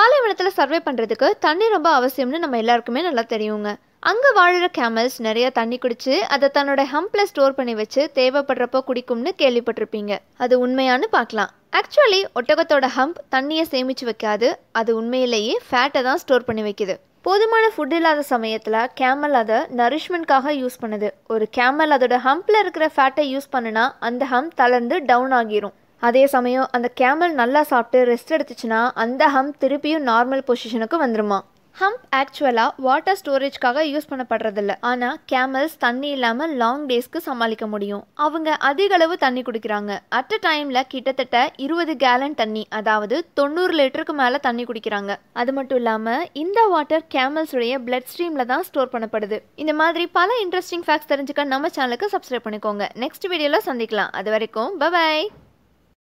பாலைவனத்தில் சர்வே பண்ணுறதுக்கு தண்ணி ரொம்ப அவசியம்னு நம்ம எல்லாருக்குமே நல்லா தெரியுங்க. அங்கே வாழ்கிற கேமல்ஸ் நிறைய தண்ணி குடிச்சு அதை தன்னோட ஹம்பில் ஸ்டோர் பண்ணி வச்சு தேவைப்படுறப்போ குடிக்கும்னு கேள்விப்பட்டிருப்பீங்க. அது உண்மையான்னு பார்க்கலாம். ஆக்சுவலி ஒட்டகத்தோட ஹம்ப் தண்ணியை சேமிச்சு வைக்காது. அது உண்மையிலேயே ஃபேட்டை தான் ஸ்டோர் பண்ணி வைக்குது. போதுமான ஃபுட் இல்லாத சமயத்தில் கேமல் அதை நரிஷ்மெண்ட்காக யூஸ் பண்ணுது. ஒரு கேமல் அதோட ஹம்பில் இருக்கிற ஃபேட்டை யூஸ் பண்ணுனா அந்த ஹம்ப் தளர்ந்து டவுன் ஆகிரும். அதே சமயம் அந்த கேமல் நல்லா சாப்பிட்டு ரெஸ்ட் எடுத்துச்சுன்னா அந்த ஹம்ப் திருப்பியும் நார்மல் பொசிஷனுக்கு வந்துருமா? ஹம்ப் ஆக்சுவலாக வாட்டர் ஸ்டோரேஜ்க்காக யூஸ் பண்ணப்படுறதில்ல. ஆனால் கேமல்ஸ் தண்ணி இல்லாமல் லாங் டேஸ்க்கு சமாளிக்க முடியும். அவங்க அதிக அளவு தண்ணி குடிக்கிறாங்க. அட் அ டைமில் கிட்டத்தட்ட இருபது கேலன் தண்ணி அதாவது தொண்ணூறு லிட்டருக்கு மேலே தண்ணி குடிக்கிறாங்க. அது மட்டும் இல்லாமல் இந்த வாட்டர் கேமல்ஸுடைய பிளட் ஸ்ட்ரீமில் தான் ஸ்டோர் பண்ணப்படுது. இந்த மாதிரி பல இன்ட்ரெஸ்டிங் ஃபேக்ட்ஸ் தெரிஞ்சுக்க நம்ம சேனலுக்கு சப்ஸ்கிரைப் பண்ணிக்கோங்க. நெக்ஸ்ட் வீடியோவில் சந்திக்கலாம். அது வரைக்கும் பை